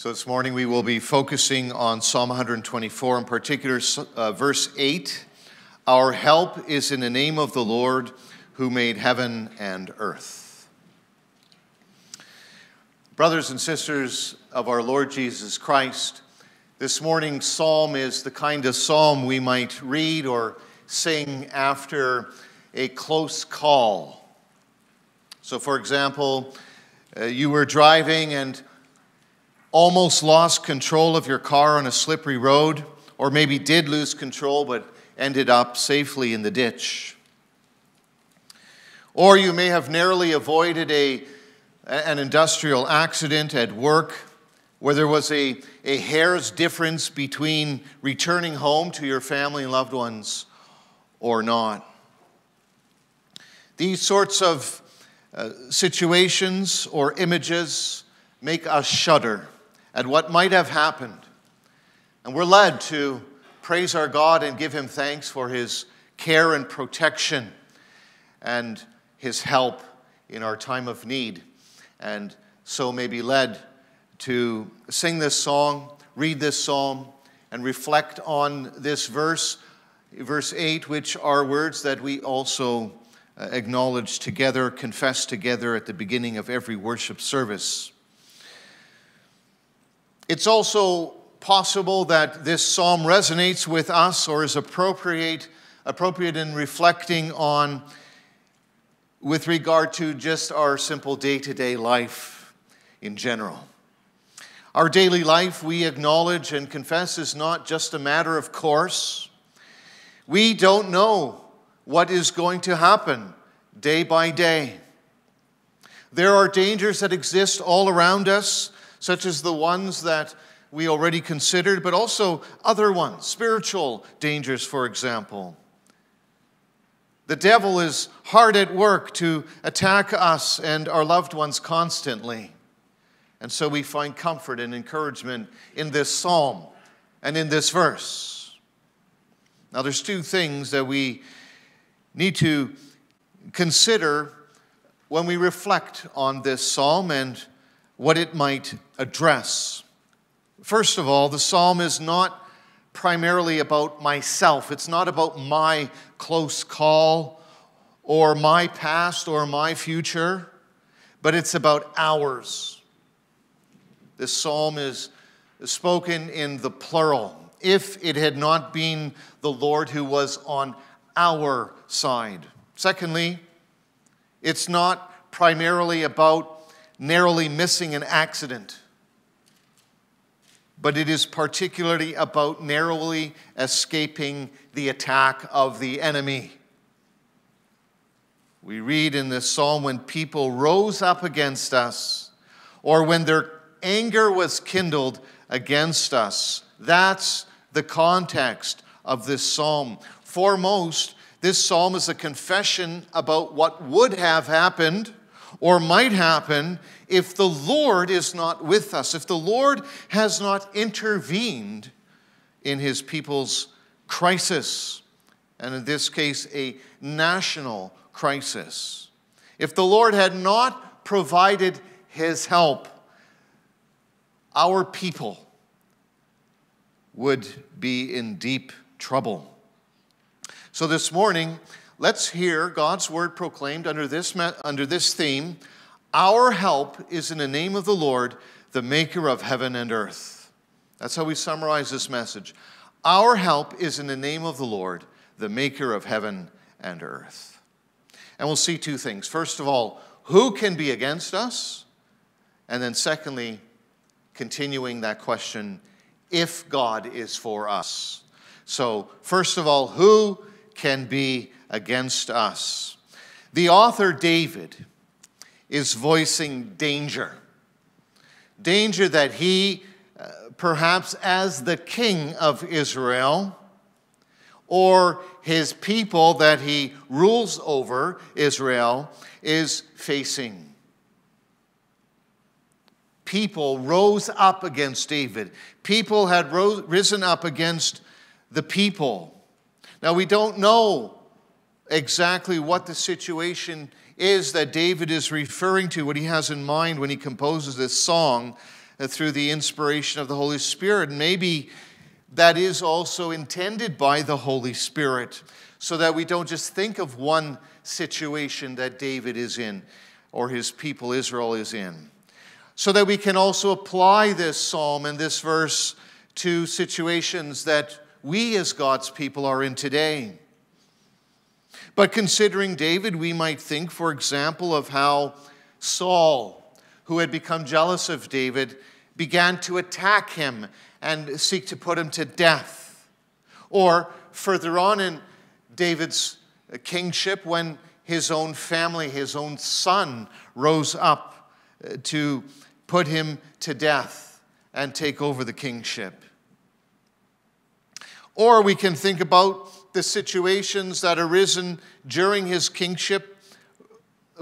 So this morning we will be focusing on Psalm 124, in particular, uh, verse 8. Our help is in the name of the Lord who made heaven and earth. Brothers and sisters of our Lord Jesus Christ, this morning's psalm is the kind of psalm we might read or sing after a close call. So, for example, uh, you were driving and almost lost control of your car on a slippery road, or maybe did lose control but ended up safely in the ditch. Or you may have narrowly avoided a, an industrial accident at work where there was a, a hair's difference between returning home to your family and loved ones or not. These sorts of uh, situations or images make us shudder at what might have happened. And we're led to praise our God and give Him thanks for His care and protection and His help in our time of need. And so may be led to sing this song, read this psalm, and reflect on this verse, verse 8, which are words that we also uh, acknowledge together, confess together at the beginning of every worship service. It's also possible that this psalm resonates with us or is appropriate, appropriate in reflecting on with regard to just our simple day to day life in general. Our daily life, we acknowledge and confess, is not just a matter of course. We don't know what is going to happen day by day. There are dangers that exist all around us such as the ones that we already considered, but also other ones, spiritual dangers, for example. The devil is hard at work to attack us and our loved ones constantly. And so we find comfort and encouragement in this psalm and in this verse. Now, there's two things that we need to consider when we reflect on this psalm and what it might address. First of all, the psalm is not primarily about myself, it's not about my close call or my past or my future, but it's about ours. This psalm is spoken in the plural. If it had not been the Lord who was on our side. Secondly, it's not primarily about narrowly missing an accident, but it is particularly about narrowly escaping the attack of the enemy. We read in this psalm when people rose up against us, or when their anger was kindled against us. That's the context of this psalm. Foremost, this psalm is a confession about what would have happened or might happen if the Lord is not with us, if the Lord has not intervened in his people's crisis, and in this case, a national crisis. If the Lord had not provided his help, our people would be in deep trouble. So this morning, Let's hear God's word proclaimed under this, under this theme Our help is in the name of the Lord, the maker of heaven and earth. That's how we summarize this message. Our help is in the name of the Lord, the maker of heaven and earth. And we'll see two things. First of all, who can be against us? And then, secondly, continuing that question, if God is for us. So, first of all, who can be against us. The author, David, is voicing danger. Danger that he, uh, perhaps as the king of Israel, or his people that he rules over, Israel, is facing. People rose up against David. People had risen up against the people. Now, we don't know exactly what the situation is that David is referring to, what he has in mind when he composes this song. uh, through the inspiration of the Holy Spirit. Maybe that is also intended by the Holy Spirit so that we don't just think of one situation that David is in or his people Israel is in. So that we can also apply this psalm and this verse to situations that we as God's people are in today. But considering David, we might think, for example, of how Saul, who had become jealous of David, began to attack him and seek to put him to death. Or further on in David's kingship, when his own family, his own son, rose up uh, to put him to death and take over the kingship. Or we can think about the situations that arisen during his kingship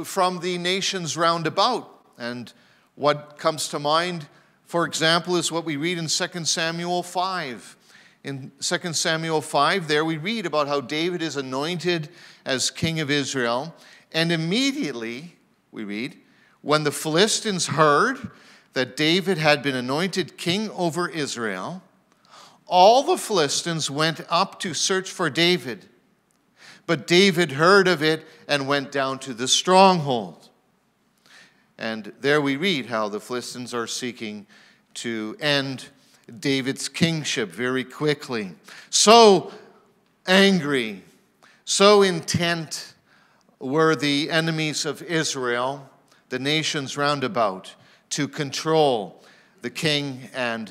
from the nations round about. And what comes to mind, for example, is what we read in 2 Samuel 5. In 2 Samuel 5, there we read about how David is anointed as king of Israel. And immediately, we read, when the Philistines heard that David had been anointed king over Israel, all the Philistines went up to search for David. But David heard of it and went down to the stronghold. And there we read how the Philistines are seeking to end David's kingship very quickly. So angry, so intent were the enemies of Israel, the nations round about, to control the king and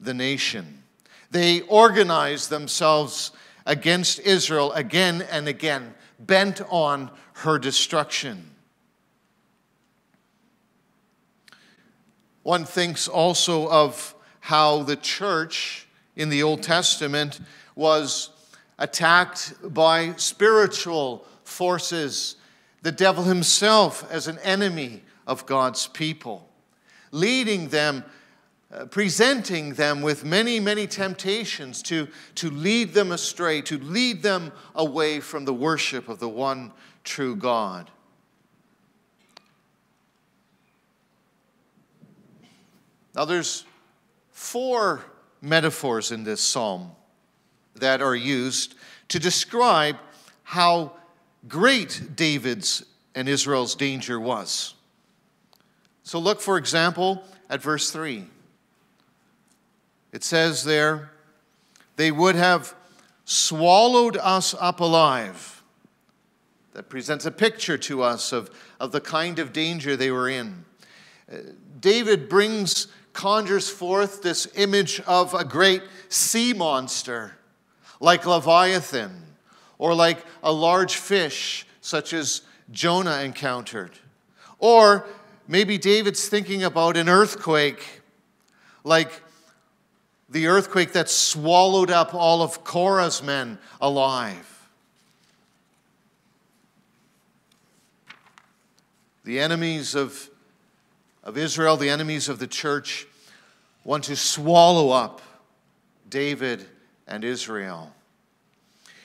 the nation. They organized themselves against Israel again and again, bent on her destruction. One thinks also of how the church in the Old Testament was attacked by spiritual forces, the devil himself as an enemy of God's people, leading them uh, presenting them with many, many temptations to, to lead them astray, to lead them away from the worship of the one true God. Now, there's four metaphors in this psalm that are used to describe how great David's and Israel's danger was. So, look, for example, at verse 3. It says there, they would have swallowed us up alive. That presents a picture to us of, of the kind of danger they were in. Uh, David brings, conjures forth this image of a great sea monster, like Leviathan, or like a large fish, such as Jonah encountered. Or maybe David's thinking about an earthquake, like the earthquake that swallowed up all of Korah's men alive. The enemies of, of Israel, the enemies of the church, want to swallow up David and Israel.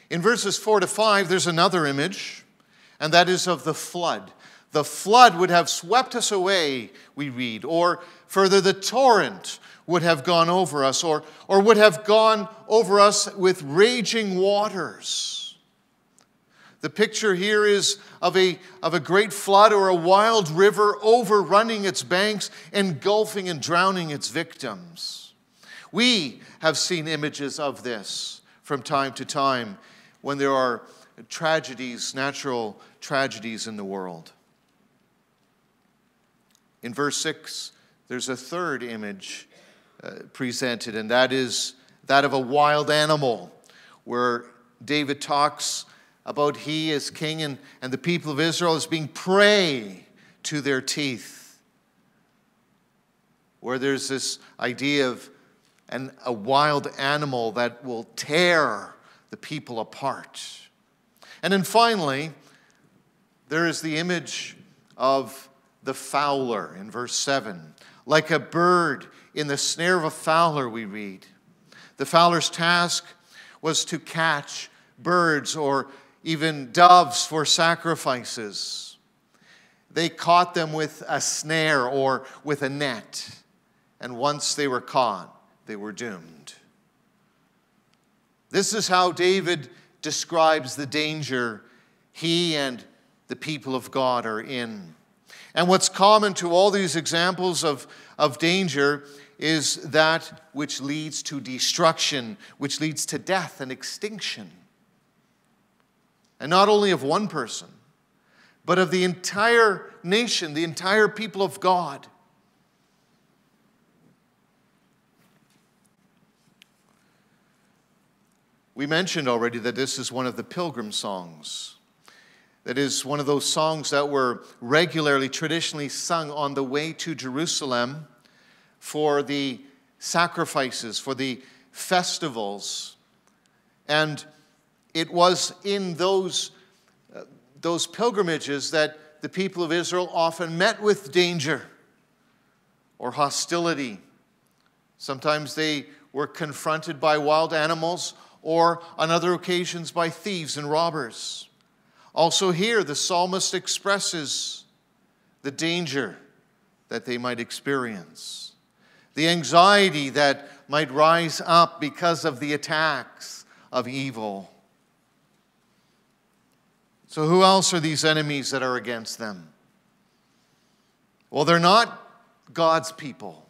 In verses 4 to 5, there's another image, and that is of the flood. The flood would have swept us away, we read, or further, the torrent would have gone over us, or, or would have gone over us with raging waters. The picture here is of a, of a great flood or a wild river overrunning its banks, engulfing and drowning its victims. We have seen images of this from time to time when there are tragedies, natural tragedies in the world. In verse 6, there's a third image uh, presented, and that is that of a wild animal, where David talks about he as king and, and the people of Israel as being prey to their teeth. Where there's this idea of an, a wild animal that will tear the people apart. And then finally, there is the image of the fowler in verse 7. Like a bird in the snare of a fowler, we read. The fowler's task was to catch birds or even doves for sacrifices. They caught them with a snare or with a net, and once they were caught, they were doomed. This is how David describes the danger he and the people of God are in. And what's common to all these examples of, of danger is that which leads to destruction, which leads to death and extinction. And not only of one person, but of the entire nation, the entire people of God. We mentioned already that this is one of the pilgrim songs. That is one of those songs that were regularly, traditionally sung on the way to Jerusalem for the sacrifices, for the festivals. And it was in those, uh, those pilgrimages that the people of Israel often met with danger or hostility. Sometimes they were confronted by wild animals or on other occasions by thieves and robbers. Also, here, the psalmist expresses the danger that they might experience, the anxiety that might rise up because of the attacks of evil. So, who else are these enemies that are against them? Well, they're not God's people.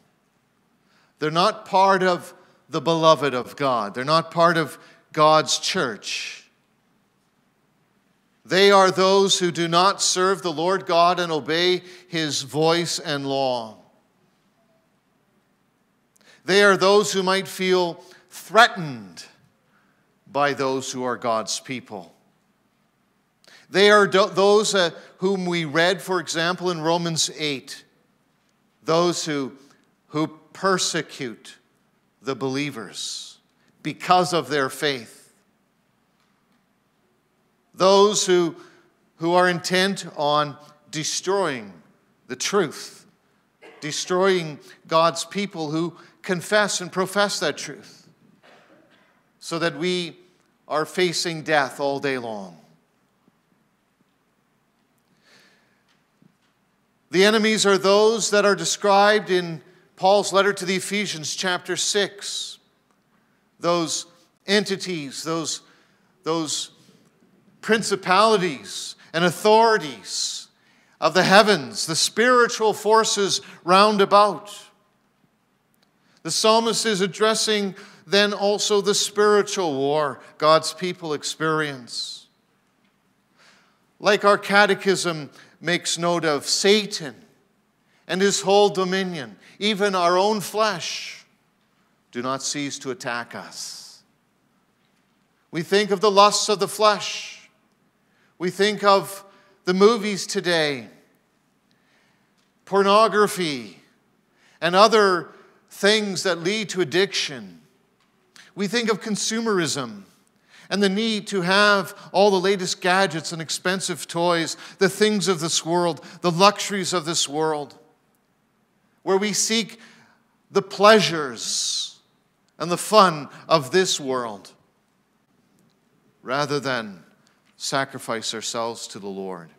They're not part of the beloved of God. They're not part of God's church. They are those who do not serve the Lord God and obey his voice and law. They are those who might feel threatened by those who are God's people. They are do- those uh, whom we read, for example, in Romans 8, those who, who persecute the believers because of their faith. Those who, who are intent on destroying the truth, destroying God's people who confess and profess that truth, so that we are facing death all day long. The enemies are those that are described in Paul's letter to the Ephesians, chapter 6, those entities, those, those principalities and authorities of the heavens, the spiritual forces round about. The psalmist is addressing then also the spiritual war God's people experience. Like our catechism makes note of Satan and his whole dominion, even our own flesh, do not cease to attack us. We think of the lusts of the flesh. We think of the movies today, pornography, and other things that lead to addiction. We think of consumerism and the need to have all the latest gadgets and expensive toys, the things of this world, the luxuries of this world where we seek the pleasures and the fun of this world rather than sacrifice ourselves to the Lord.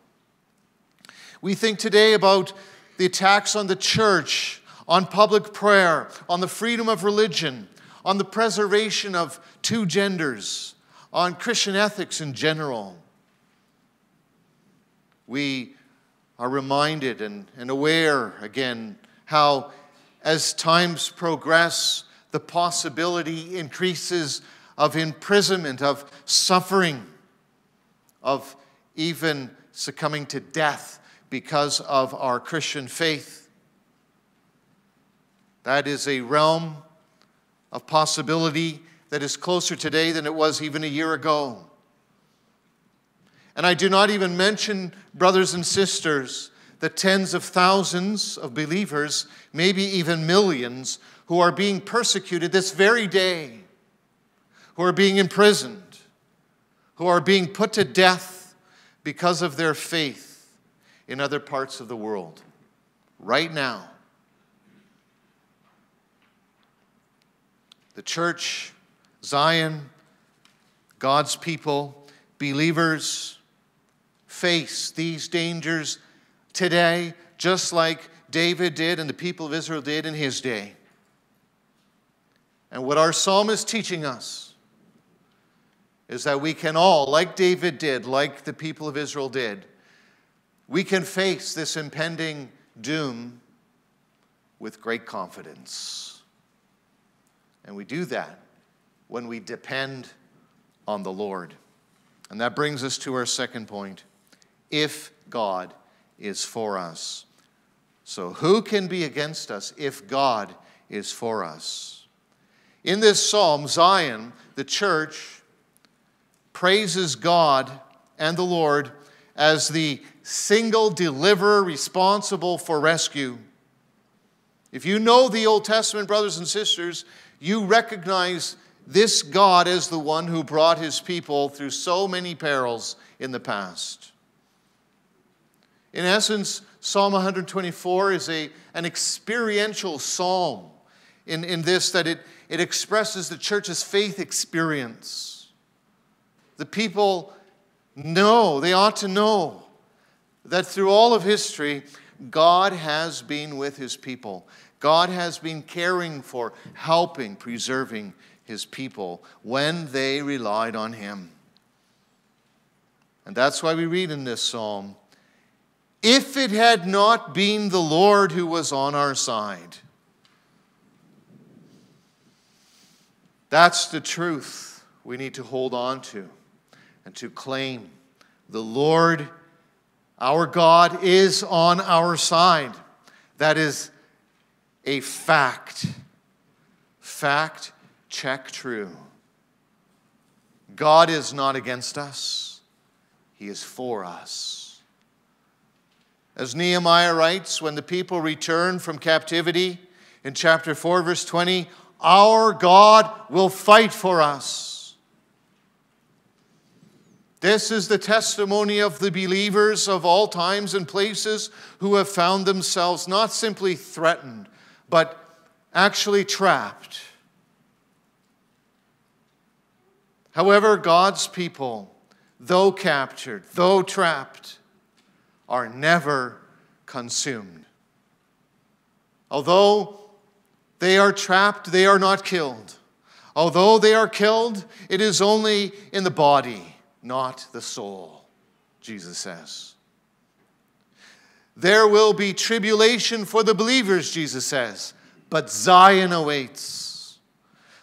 We think today about the attacks on the church, on public prayer, on the freedom of religion, on the preservation of two genders, on Christian ethics in general. We are reminded and, and aware again how as times progress, the possibility increases of imprisonment, of suffering, of even succumbing to death because of our Christian faith. That is a realm of possibility that is closer today than it was even a year ago. And I do not even mention, brothers and sisters, the tens of thousands of believers, maybe even millions, who are being persecuted this very day, who are being imprisoned, who are being put to death because of their faith in other parts of the world right now. The church, Zion, God's people, believers face these dangers today, just like David did and the people of Israel did in his day. And what our psalm is teaching us is that we can all, like David did, like the people of Israel did, we can face this impending doom with great confidence. And we do that when we depend on the Lord. And that brings us to our second point if God is for us. So, who can be against us if God is for us? In this psalm, Zion, the church, praises God and the Lord as the single deliverer responsible for rescue. If you know the Old Testament, brothers and sisters, you recognize this God as the one who brought his people through so many perils in the past. In essence, Psalm 124 is a, an experiential psalm in, in this that it, it expresses the church's faith experience. The people know, they ought to know, that through all of history, God has been with his people. God has been caring for, helping, preserving his people when they relied on him. And that's why we read in this psalm if it had not been the Lord who was on our side. That's the truth we need to hold on to and to claim. The Lord, our God, is on our side. That is a fact. Fact, check true. God is not against us, He is for us. As Nehemiah writes, when the people return from captivity in chapter 4, verse 20, our God will fight for us. This is the testimony of the believers of all times and places who have found themselves not simply threatened, but actually trapped. However, God's people, though captured, though trapped, are never consumed. Although they are trapped, they are not killed. Although they are killed, it is only in the body, not the soul, Jesus says. There will be tribulation for the believers, Jesus says, but Zion awaits.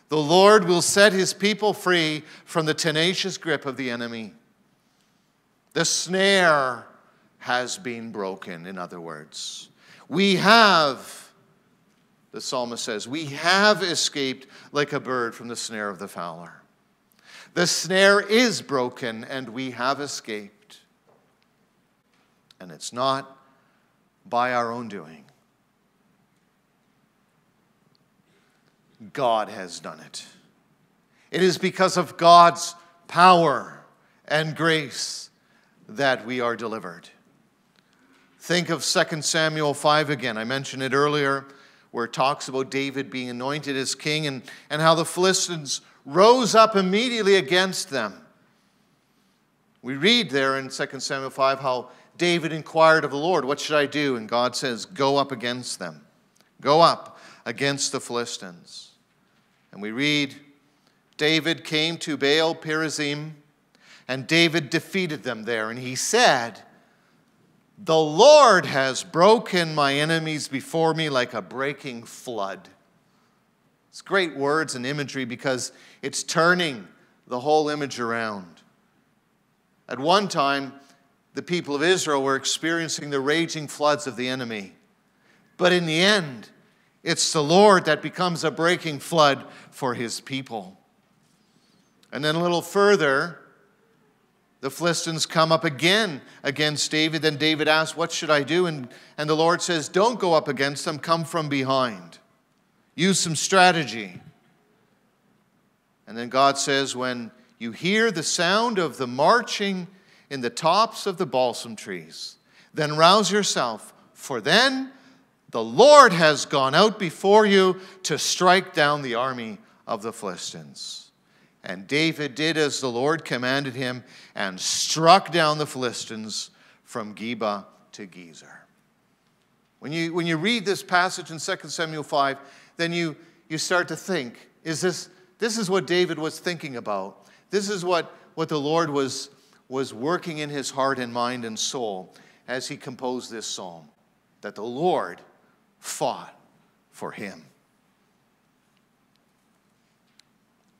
The Lord will set his people free from the tenacious grip of the enemy. The snare has been broken, in other words. We have, the psalmist says, we have escaped like a bird from the snare of the fowler. The snare is broken and we have escaped. And it's not by our own doing. God has done it. It is because of God's power and grace that we are delivered. Think of 2 Samuel 5 again. I mentioned it earlier, where it talks about David being anointed as king and, and how the Philistines rose up immediately against them. We read there in 2 Samuel 5 how David inquired of the Lord, What should I do? And God says, Go up against them. Go up against the Philistines. And we read, David came to Baal Perazim, and David defeated them there. And he said, The Lord has broken my enemies before me like a breaking flood. It's great words and imagery because it's turning the whole image around. At one time, the people of Israel were experiencing the raging floods of the enemy. But in the end, it's the Lord that becomes a breaking flood for his people. And then a little further, the Philistines come up again against David. Then David asks, What should I do? And, and the Lord says, Don't go up against them, come from behind. Use some strategy. And then God says, When you hear the sound of the marching, in the tops of the balsam trees. Then rouse yourself, for then the Lord has gone out before you to strike down the army of the Philistines. And David did as the Lord commanded him and struck down the Philistines from Geba to Gezer. When you, when you read this passage in 2 Samuel 5, then you, you start to think is this this is what David was thinking about. This is what, what the Lord was, was working in his heart and mind and soul as he composed this psalm that the Lord fought for him.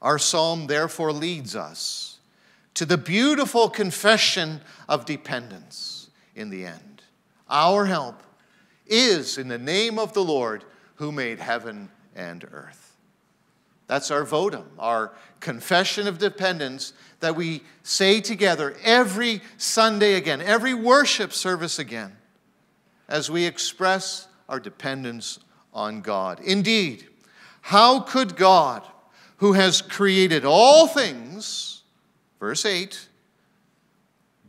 Our psalm therefore leads us to the beautiful confession of dependence in the end. Our help is in the name of the Lord who made heaven and earth. That's our votum, our confession of dependence that we say together every Sunday again, every worship service again, as we express our dependence on God. Indeed, how could God, who has created all things, verse 8,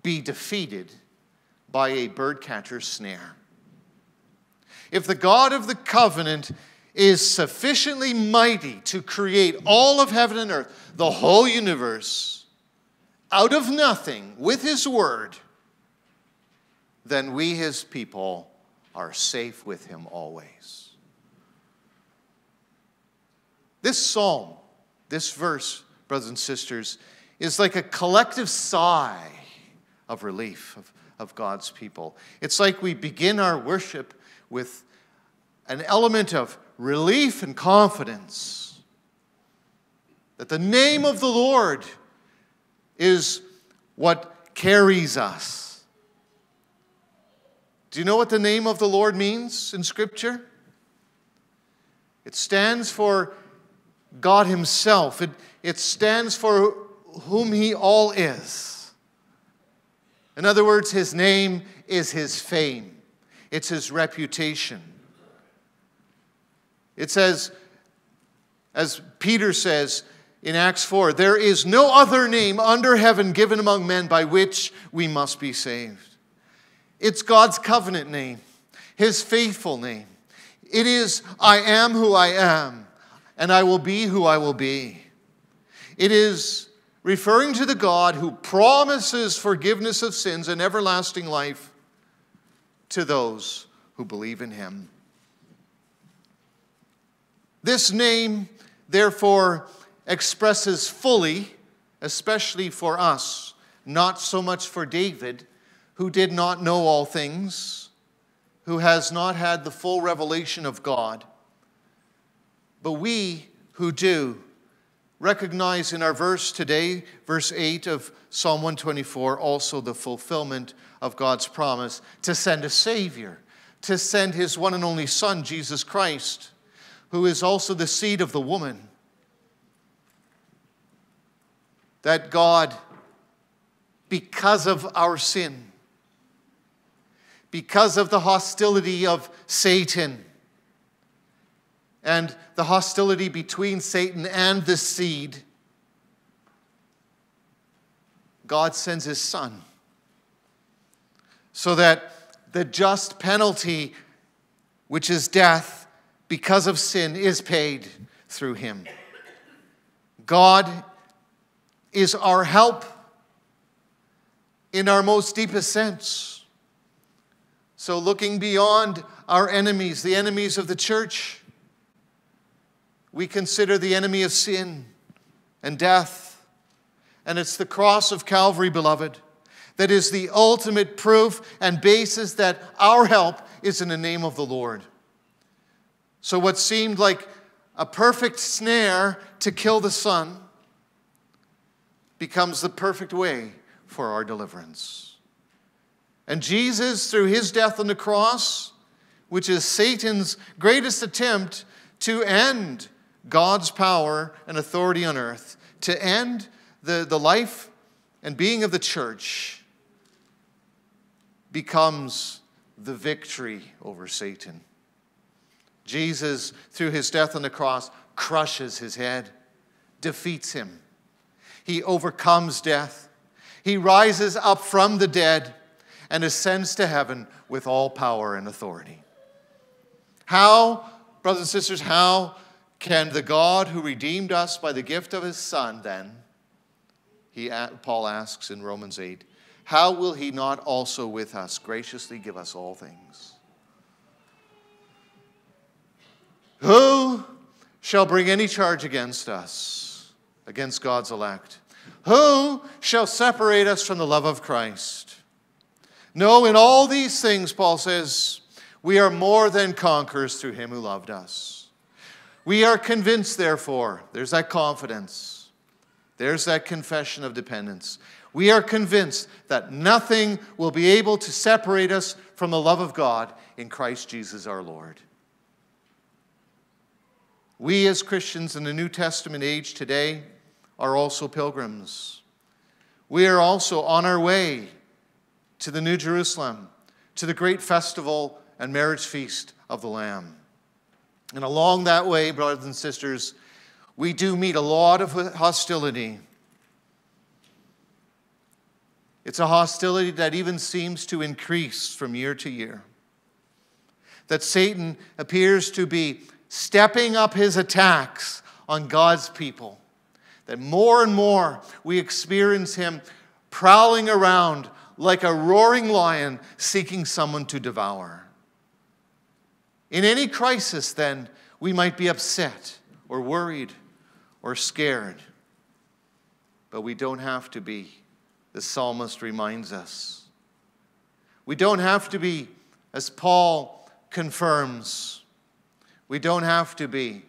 be defeated by a birdcatcher's snare? If the God of the covenant is sufficiently mighty to create all of heaven and earth, the whole universe, out of nothing with his word, then we, his people, are safe with him always. This psalm, this verse, brothers and sisters, is like a collective sigh of relief of, of God's people. It's like we begin our worship with an element of relief and confidence that the name of the Lord is what carries us. Do you know what the name of the Lord means in Scripture? It stands for God Himself, it, it stands for whom He all is. In other words, His name is His fame, it's His reputation. It says, as Peter says in Acts 4, there is no other name under heaven given among men by which we must be saved. It's God's covenant name, His faithful name. It is, I am who I am, and I will be who I will be. It is referring to the God who promises forgiveness of sins and everlasting life to those who believe in Him. This name, therefore, expresses fully, especially for us, not so much for David, who did not know all things, who has not had the full revelation of God, but we who do recognize in our verse today, verse 8 of Psalm 124, also the fulfillment of God's promise to send a Savior, to send His one and only Son, Jesus Christ who is also the seed of the woman, that God, because of our sin, because of the hostility of Satan, and the hostility between Satan and the seed, God sends his son so that the just penalty, which is death, because of sin is paid through him. God is our help in our most deepest sense. So, looking beyond our enemies, the enemies of the church, we consider the enemy of sin and death. And it's the cross of Calvary, beloved, that is the ultimate proof and basis that our help is in the name of the Lord. So, what seemed like a perfect snare to kill the Son becomes the perfect way for our deliverance. And Jesus, through his death on the cross, which is Satan's greatest attempt to end God's power and authority on earth, to end the, the life and being of the church, becomes the victory over Satan. Jesus, through his death on the cross, crushes his head, defeats him. He overcomes death. He rises up from the dead and ascends to heaven with all power and authority. How, brothers and sisters, how can the God who redeemed us by the gift of his Son then, he, Paul asks in Romans 8, how will he not also with us graciously give us all things? Who shall bring any charge against us, against God's elect? Who shall separate us from the love of Christ? No, in all these things, Paul says, we are more than conquerors through him who loved us. We are convinced, therefore, there's that confidence, there's that confession of dependence. We are convinced that nothing will be able to separate us from the love of God in Christ Jesus our Lord. We, as Christians in the New Testament age today, are also pilgrims. We are also on our way to the New Jerusalem, to the great festival and marriage feast of the Lamb. And along that way, brothers and sisters, we do meet a lot of hostility. It's a hostility that even seems to increase from year to year. That Satan appears to be stepping up his attacks on God's people. That more and more we experience him prowling around like a roaring lion seeking someone to devour. In any crisis, then, we might be upset or worried or scared, but we don't have to be. The psalmist reminds us. We don't have to be, as Paul confirms, we don't have to be,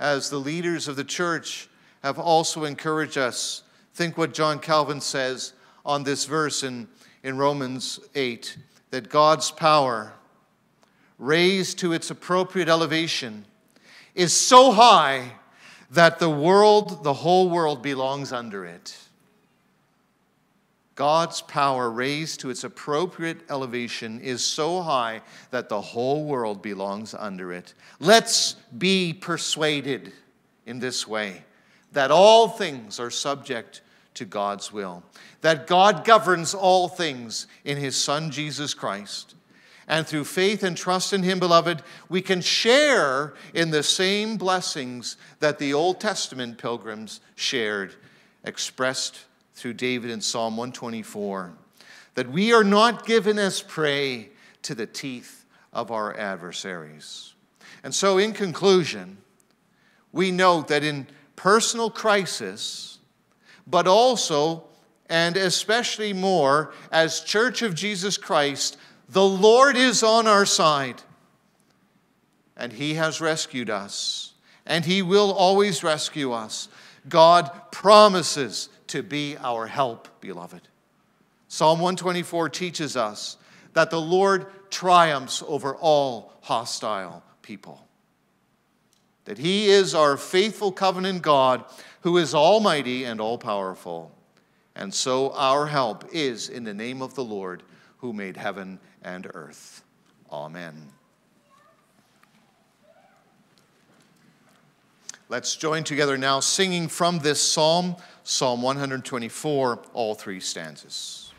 as the leaders of the church have also encouraged us. Think what John Calvin says on this verse in, in Romans 8 that God's power raised to its appropriate elevation, is so high that the world, the whole world, belongs under it. God's power raised to its appropriate elevation is so high that the whole world belongs under it. Let's be persuaded in this way that all things are subject to God's will, that God governs all things in His Son Jesus Christ, and through faith and trust in Him, beloved, we can share in the same blessings that the Old Testament pilgrims shared, expressed through David in Psalm 124. That we are not given as prey to the teeth of our adversaries. And so, in conclusion, we note that in personal crisis, but also and especially more as Church of Jesus Christ, the Lord is on our side, and He has rescued us, and He will always rescue us. God promises to be our help, beloved. Psalm 124 teaches us that the Lord triumphs over all hostile people. That He is our faithful covenant God who is almighty and all powerful. And so our help is in the name of the Lord who made heaven and earth. Amen. Let's join together now singing from this psalm, Psalm 124, all three stanzas.